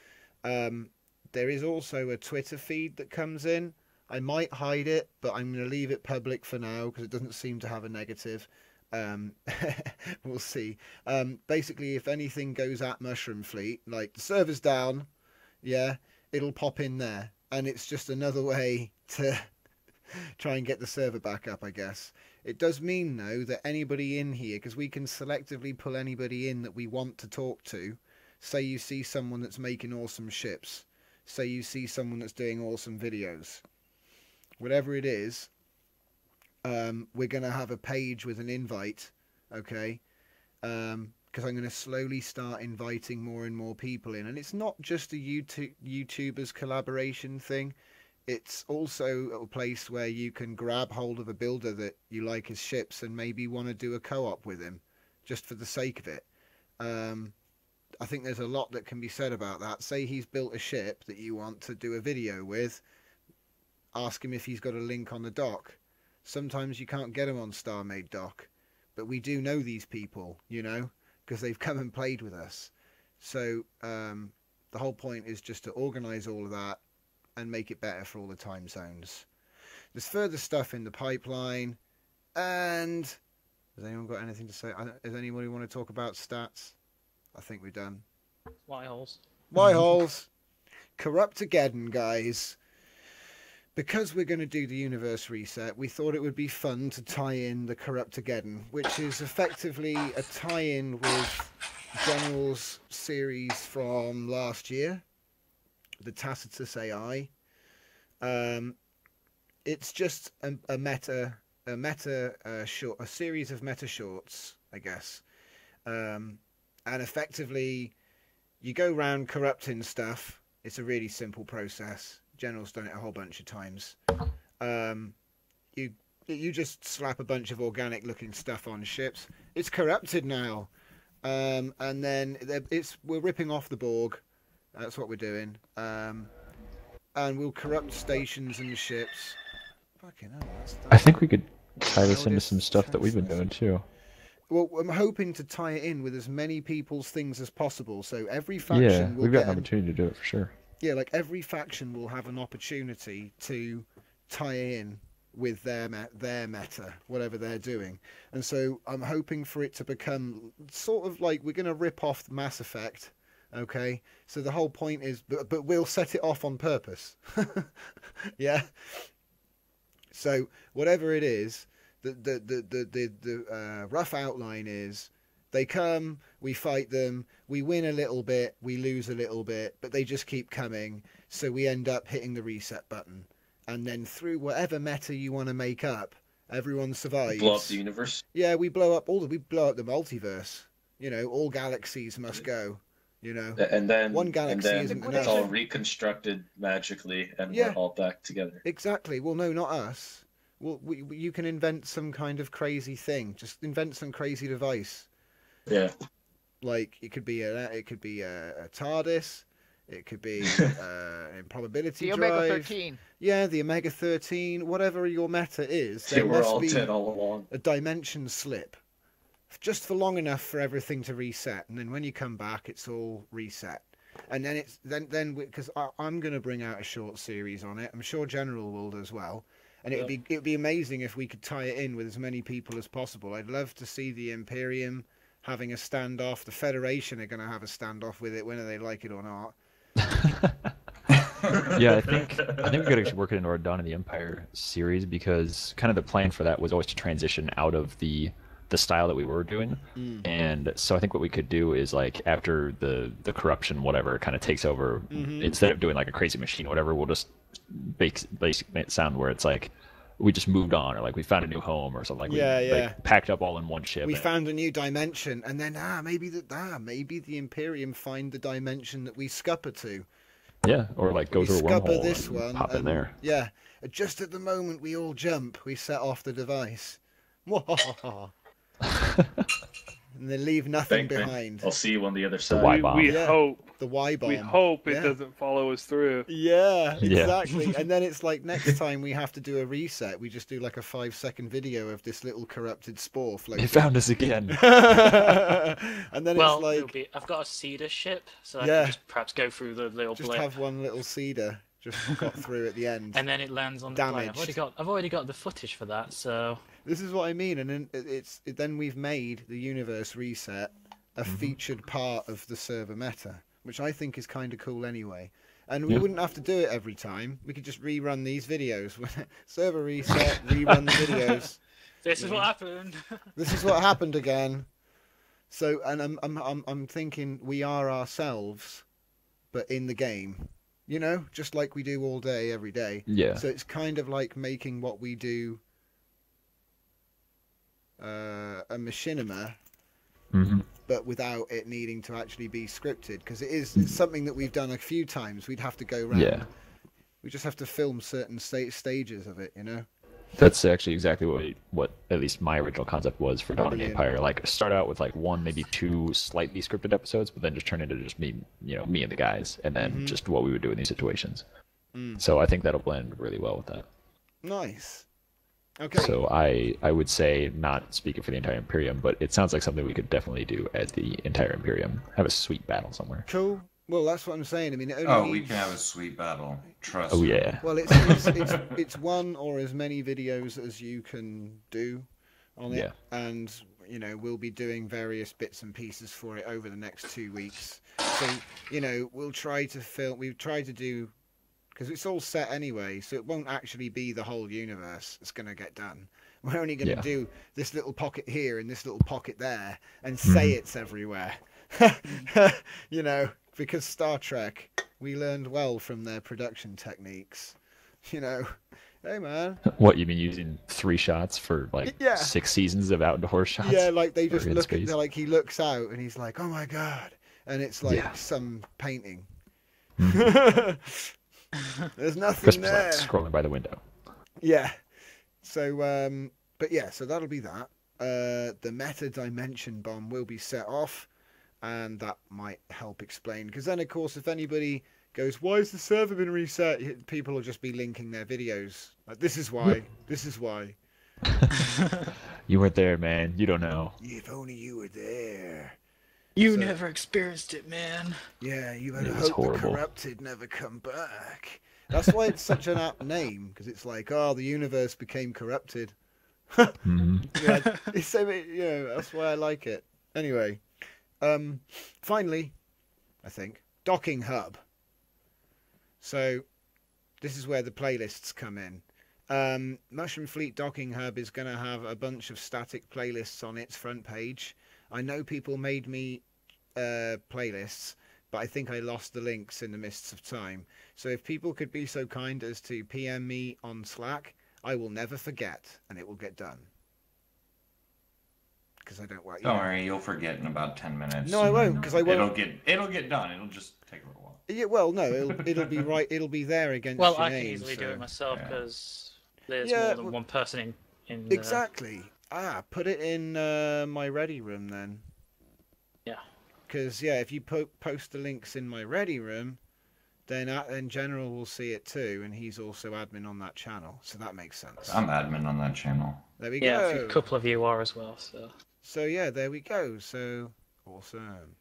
Um, there is also a Twitter feed that comes in. I might hide it, but I'm going to leave it public for now because it doesn't seem to have a negative. Um, we'll see. Um, basically, if anything goes at Mushroom Fleet, like the server's down, yeah, it'll pop in there, and it's just another way to try and get the server back up, I guess. It does mean though that anybody in here, because we can selectively pull anybody in that we want to talk to. Say you see someone that's making awesome ships. Say you see someone that's doing awesome videos. Whatever it is, um, we're going to have a page with an invite, okay? Um, because I'm going to slowly start inviting more and more people in, and it's not just a YouTube YouTubers collaboration thing. It's also a place where you can grab hold of a builder that you like his ships and maybe want to do a co-op with him, just for the sake of it. Um, I think there's a lot that can be said about that. Say he's built a ship that you want to do a video with. Ask him if he's got a link on the dock. Sometimes you can't get him on StarMade dock, but we do know these people, you know, because they've come and played with us. So um, the whole point is just to organise all of that and make it better for all the time zones. There's further stuff in the pipeline, and has anyone got anything to say? Does anybody want to talk about stats? I think we're done. Why holes? My holes. Corruptageddon, guys. Because we're going to do the universe reset, we thought it would be fun to tie in the Corruptageddon, which is effectively a tie-in with General's series from last year, the Tacitus AI. Um, it's just a, a meta, a meta uh, short, a series of meta shorts, I guess, um, and effectively you go round corrupting stuff. It's a really simple process. General's done it a whole bunch of times. Um, you you just slap a bunch of organic looking stuff on ships. It's corrupted now, um, and then it's we're ripping off the Borg. That's what we're doing. Um, and we'll corrupt stations and ships. Fucking hell, that's, I think we could tie this into some stuff that we've been doing too. Well, I'm hoping to tie it in with as many people's things as possible. So every faction Yeah, we've got an- opportunity to do it for sure. Yeah, like every faction will have an opportunity to tie in with their their meta, whatever they're doing. And so I'm hoping for it to become sort of like we're going to rip off Mass Effect. Okay, so the whole point is, but, but we'll set it off on purpose. yeah. So whatever it is, the the the the the, the uh, rough outline is they come, we fight them, we win a little bit, we lose a little bit, but they just keep coming. So we end up hitting the reset button, and then through whatever meta you want to make up, everyone survives. Blow up the universe. Yeah, we blow up all the we blow up the multiverse. You know, all galaxies must go. You know, And then One and galaxy then isn't it's all reconstructed magically, and Yeah. we're all back together. exactly. Well, no, not us. Well, we, we, you can invent some kind of crazy thing. Just invent some crazy device. Yeah. Like it could be a it could be a, a TARDIS. It could be uh, an improbability The Omega 13. Yeah, the Omega 13. Whatever your meta is, They there were must all be dead all along. a dimension slip, just for long enough for everything to reset, and then when you come back, it's all reset. And then it's then then because I'm going to bring out a short series on it. I'm sure General will as well. And it would be it would be amazing if we could tie it in with as many people as possible. I'd love to see the Imperium having a standoff. The Federation are going to have a standoff with it, whether they like it or not. yeah, I think I think we could actually work it into our Dawn of the Empire series because kind of the plan for that was always to transition out of the the style that we were doing. Mm. And so I think what we could do is like after the the corruption whatever kind of takes over, Mhm. instead of doing like a crazy machine or whatever, we'll just bake basic it sound where it's like we just moved on or like we found a new home or something like Yeah, we yeah. like packed up all in one ship. We found a new dimension, and then ah, maybe that ah, maybe the Imperium find the dimension that we scupper to. yeah, or like go we through a scupper wormhole this and one. pop in and- there. Yeah, just at the moment we all jump, we set off the device. and then leave nothing Thank me. behind. I'll see you on the other side. Y we, we Yeah. hope The Y bomb. we hope it Yeah. doesn't follow us through. Yeah, Yeah. exactly. and then it's like next time we have to do a reset, we just do like a five second video of this little corrupted spore They floating. found us again. and then well, it's like it'll be, I've got a cedar ship, so I Yeah. can just perhaps go through the little just blip, have one little cedar just got through at the end. and then it lands on the plane. I've already got I've already got the footage for that, so This is what I mean, and then it's it, then we've made the universe reset a Mm-hmm. featured part of the server meta, which I think is kind of cool anyway. And we Yeah. wouldn't have to do it every time. We could just rerun these videos. server reset, rerun the videos. this is what happened. This is what happened again. So, and I'm I'm I'm I'm thinking we are ourselves, but in the game, you know, just like we do all day, every day. yeah. So it's kind of like making what we do uh, a machinima, hmm but without it needing to actually be scripted, because it is it's something that we've done a few times. We'd have to go around. Yeah. We just have to film certain sta- stages of it, you know. That's actually exactly what what at least my original concept was for Dawn of the Empire. Like start out with like one, maybe two slightly scripted episodes, but then just turn into just me, you know, me and the guys, and then Mhm. just what we would do in these situations. Mm. So I think that'll blend really well with that. Nice. Okay. So I I would say not speaking for the entire Imperium, but it sounds like something we could definitely do at the entire Imperium. Have a sweet battle somewhere. Cool. Well, that's what I'm saying. I mean, it only Oh, we can have a sweet battle. Trust Oh me. yeah. Well, it's, it's it's it's one or as many videos as you can do on it, Yeah. and you know we'll be doing various bits and pieces for it over the next two weeks. So you know we'll try to film. We've tried to do because it's all set anyway, so it won't actually be the whole universe that's going to get done. We're only going to Yeah. do this little pocket here and this little pocket there, and say Mhm. it's everywhere. you know, because Star Trek, we learned well from their production techniques. You know, hey man, What you mean using three shots for like Yeah. six seasons of outdoor shots? yeah, like they just look at, like he looks out and he's like, oh my god, and it's like Yeah. some painting. Mhm. There's nothing Christmas there. lights scrolling by the window. Yeah. So, um, but yeah, so that'll be that. Uh, the meta dimension bomb will be set off, and that might help explain. Because then, of course, if anybody goes, "Why has the server been reset?" People will just be linking their videos. Like, this is why. This is why. You weren't there, man. You don't know. If only you were there. You So- never experienced it, man. Yeah, you better It was hope the corrupted never come back. That's why it's such an apt name, because it's like, oh, the universe became corrupted. hmm yeah, it's so you know that's why I like it. Anyway, um, finally, I think docking hub. So, this is where the playlists come in. Um, Mushroom Fleet Docking Hub is going to have a bunch of static playlists on its front page. I know people made me uh, playlists, but I think I lost the links in the mists of time. So if people could be so kind as to PM me on Slack, I will never forget, and it will get done. Because I don't want. you Don't worry, you'll forget in about ten minutes. No, I won't, Because I won't- It'll get it'll get done. It'll just take a little while. Yeah, well, no, it'll it'll be right. It'll be there against. Well, your I can name, easily do it myself yeah. because there's Yeah, more than well- one person in. in Exactly. Ah, put it in uh, my ready room then. Yeah. Because yeah, if you po- post the links in my ready room, then uh, then General will see it too, and he's also admin on that channel, so that makes sense. I'm admin on that channel. there we Yeah, go. Yeah, a couple of you are as well. So, So yeah, there we go. So awesome.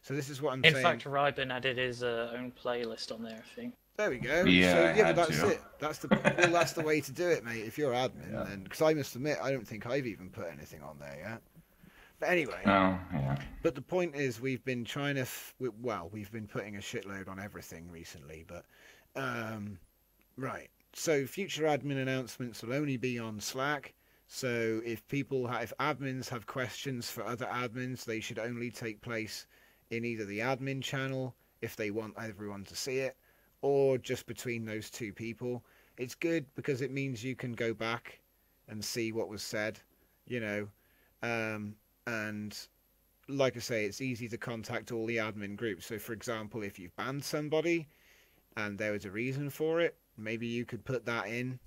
So this is what I'm in saying. fact, Ryben added his uh, own playlist on there. I think. There we go. Yeah, so, yeah, but that's to. it. That's the well, that's the way to do it, mate. If you're admin, Yeah. then because I must admit, I don't think I've even put anything on there yet. But anyway, Oh, yeah. but the point is, we've been trying to. F- we- well, we've been putting a shitload on everything recently, but um, right. So future admin announcements will only be on Slack. So if people have, if admins have questions for other admins, they should only take place in either the admin channel if they want everyone to see it, or just between those two people. It's good because it means you can go back and see what was said, you know, um, and like I say, it's easy to contact all the admin groups. So, for example, if you've banned somebody and there was a reason for it, maybe you could put that in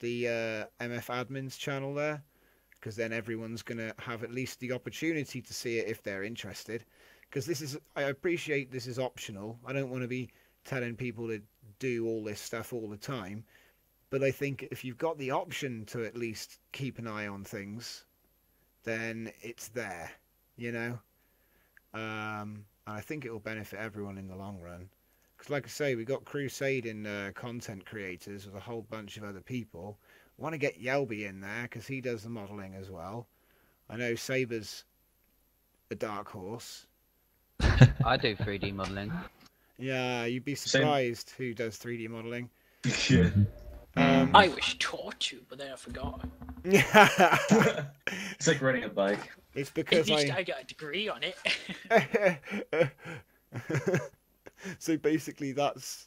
the uh, MF admins channel there, because then everyone's going to have at least the opportunity to see it if they're interested. Because this is, I appreciate this is optional. I don't want to be telling people to do all this stuff all the time. But I think if you've got the option to at least keep an eye on things, then it's there, you know? Um, and I think it will benefit everyone in the long run. Because, like I say, we got Crusade in uh, content creators with a whole bunch of other people. want to get Yelby in there because he does the modelling as well. I know Saber's a dark horse. I do 3D modeling. Yeah, you'd be Same. surprised who does 3D modeling. yeah. Um, I wish taught you, but then I forgot. Yeah. it's like riding a bike. it's At because least I. I got a degree on it. so basically, that's.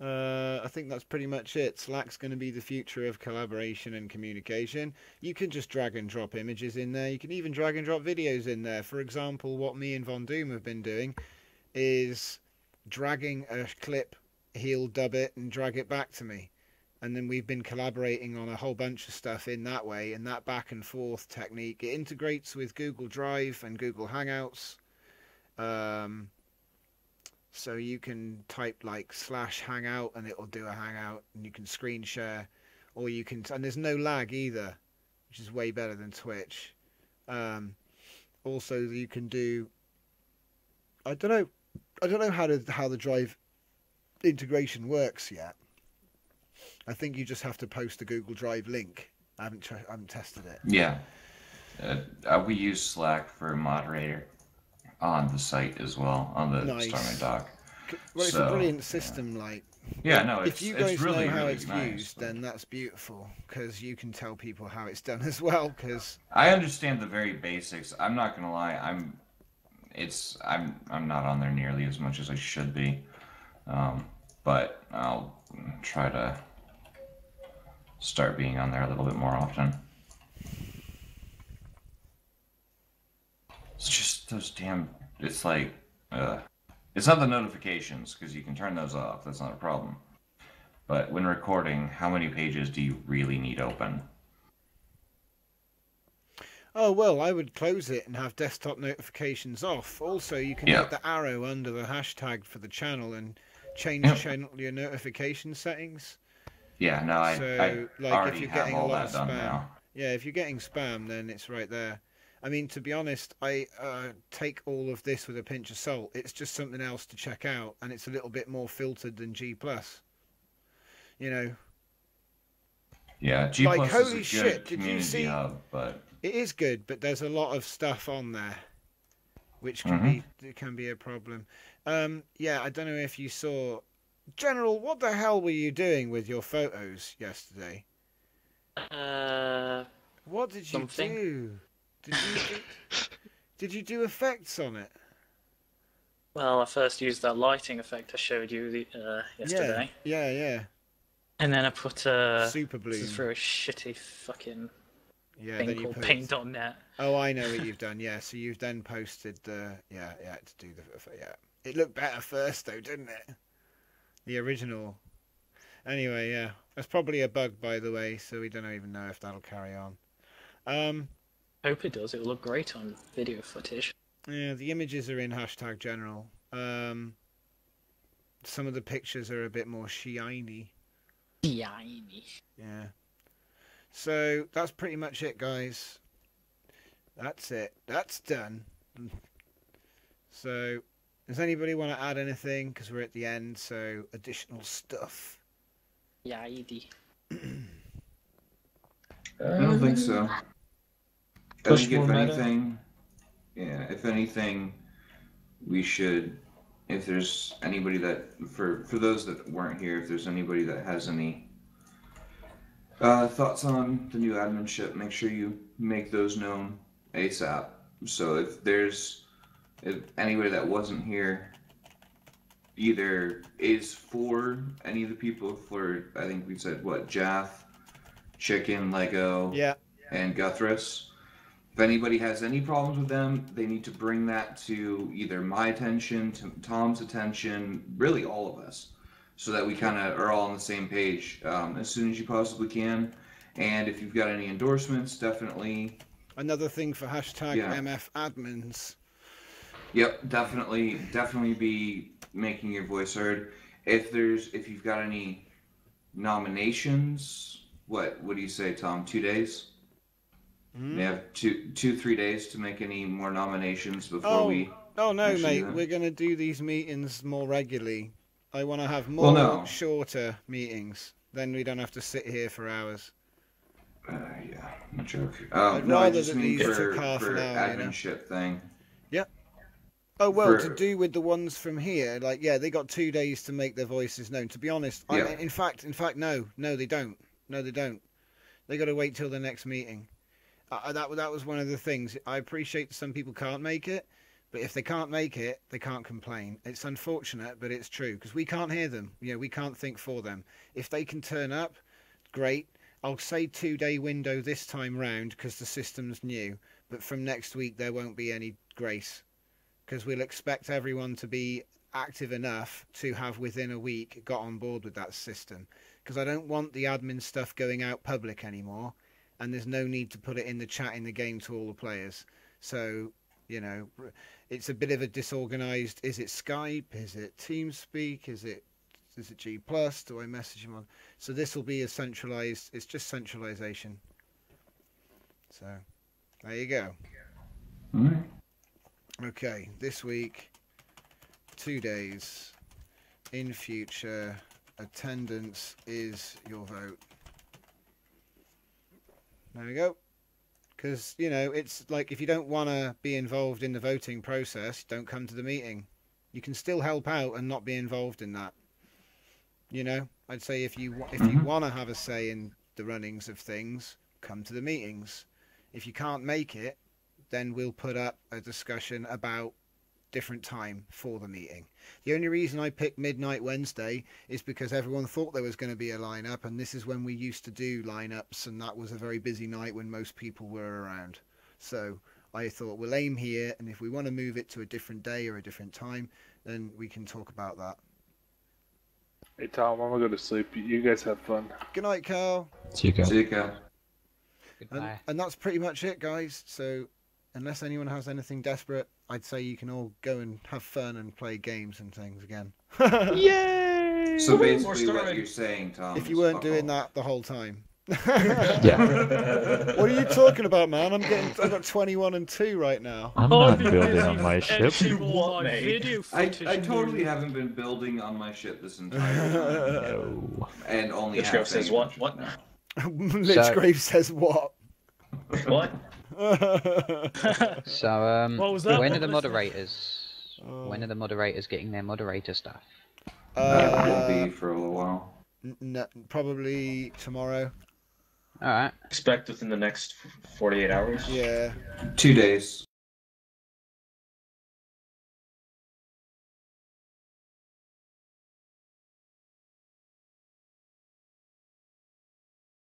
Uh, I think that's pretty much it. Slack's going to be the future of collaboration and communication. You can just drag and drop images in there. You can even drag and drop videos in there. For example, what me and Von Doom have been doing is dragging a clip, he'll dub it and drag it back to me. And then we've been collaborating on a whole bunch of stuff in that way, and that back and forth technique. It integrates with Google Drive and Google Hangouts. Um, so you can type like slash hangout and it'll do a hangout and you can screen share or you can and there's no lag either which is way better than twitch um, also you can do i don't know i don't know how to how the drive integration works yet i think you just have to post a google drive link i haven't, I haven't tested it Yeah. Uh, uh, we use Slack for moderator on the site as well, on the Nice. StarMade dock. Well it's a So, brilliant yeah. system like Yeah, no, it's, if you it's guys really, know how really it's nice. used, then that's beautiful because you can tell people how it's done as well. Because I understand the very basics. I'm not gonna lie. I'm, it's I'm I'm not on there nearly as much as I should be, um, but I'll try to start being on there a little bit more often. It's just those damn. It's like, uh, it's not the notifications because you can turn those off. That's not a problem. But when recording, how many pages do you really need open? Oh well, I would close it and have desktop notifications off. Also, you can Yeah. hit the arrow under the hashtag for the channel and change Yeah. channel your notification settings. Yeah, no, I, So, I like, if already you're have getting a all lot that of done spam, now. Yeah, if you're getting spam, then it's right there. I mean, to be honest, I uh, take all of this with a pinch of salt. It's just something else to check out, and it's a little bit more filtered than G plus. You know, Yeah, G Like, Plus holy is a good shit, did you community see- hub, but It is good, but there's a lot of stuff on there, which can Mm-hmm. be can be a problem. Um, yeah, I don't know if you saw, General. What the hell were you doing with your photos yesterday? Uh, What did you Something. do? Did you do, did you do effects on it? well, I first used that lighting effect I showed you the, uh, yesterday, Yeah, yeah, yeah. and then I put uh, Super this is bloom. a shitty fucking Yeah, thing then you called on Paint.net. Oh, I know what you've done. Yeah, so you've then posted the yeah, yeah to do the yeah. It looked better first though, didn't it? The original. Anyway, yeah, that's probably a bug by the way, so we don't even know if that'll carry on. Um, Hope it does. It will look great on video footage. yeah, the images are in hashtag general. Um, some of the pictures are a bit more shiny. Shiny. Yeah. So that's pretty much it, guys. That's it. That's done. So, does anybody want to add anything? Because we're at the end, so additional stuff. Shiny. I don't think so. Um, I Push think if anything, yeah, if anything, we should. If there's anybody that, for for those that weren't here, if there's anybody that has any Uh, thoughts on the new adminship? Make sure you make those known ASAP. So if there's if anybody that wasn't here, either is for any of the people for I think we said what Jaff, Chicken, Lego, Yeah. and Guthris. If anybody has any problems with them, they need to bring that to either my attention, to Tom's attention, really all of us, so that we kind of are all on the same page um, as soon as you possibly can. And if you've got any endorsements, definitely, Another thing for hashtag Yeah. MF admins. yep, definitely, definitely be making your voice heard. If there's, if you've got any nominations, what, what do you say, Tom? Two days? Hmm? They have two, two, three days to make any more nominations before Oh, we. Oh no, mate, uh, we're gonna do these meetings more regularly. I want to have more Well, no. shorter meetings. Then we don't have to sit here for hours. Uh, yeah, a joke. Um, I'd no, I rather just mean these for, half for an hour, you know? adminship thing. Oh well, to do with the ones from here, like yeah, they got two days to make their voices known. To be honest, I, in fact, in fact, no, no, they don't. No, they don't. They got to wait till the next meeting. Uh, that that was one of the things. I appreciate that some people can't make it, but if they can't make it, they can't complain. It's unfortunate, but it's true because we can't hear them. You know, we can't think for them. If they can turn up, great. I'll say two day window this time round because the system's new. But from next week there won't be any grace because we'll expect everyone to be active enough to have within a week got on board with that system because I don't want the admin stuff going out public anymore and there's no need to put it in the chat in the game to all the players so you know it's a bit of a disorganized is it Skype is it TeamSpeak is it is it G plus do I message him on so this will be a centralized it's just centralization so there you go Alright. Okay, this week, two days. In future, attendance is your vote. There we go. Because, you know, it's like if you don't want to be involved in the voting process, don't come to the meeting. You can still help out and not be involved in that. You know, I'd say if you if you Mhm. want to have a say in the runnings of things, come to the meetings. If you can't make it, then we'll put up a discussion about different time for the meeting. The only reason I picked midnight Wednesday is because everyone thought there was going to be a lineup, and this is when we used to do lineups, and that was a very busy night when most people were around. So I thought we'll aim here, and if we want to move it to a different day or a different time, then we can talk about that. Hey Tom, I'm gonna go to sleep. You- You guys have fun. Good night, Carl. See you guys. See you, Cal. And, Goodbye. and that's pretty much it, guys. So, unless anyone has anything desperate, I'd say you can all go and have fun and play games and things again. Yay! So basically, what you're saying, Tom, if you weren't fuck doing off. that the whole time. Yeah. What are you talking about, man? I'm getting. I've got 21 and two right now. I'm not building on my ship. What, mate? I, I totally haven't been building on my ship this entire time, No. and only Which have says been- what? What now? Lichgrave says what? What? So, um, What was that? when are the What was moderators? When are the moderators getting their moderator stuff? That will Uh, be for a little while. n- n- probably tomorrow. All right. Expect within the next 48 hours. Yeah. Two days.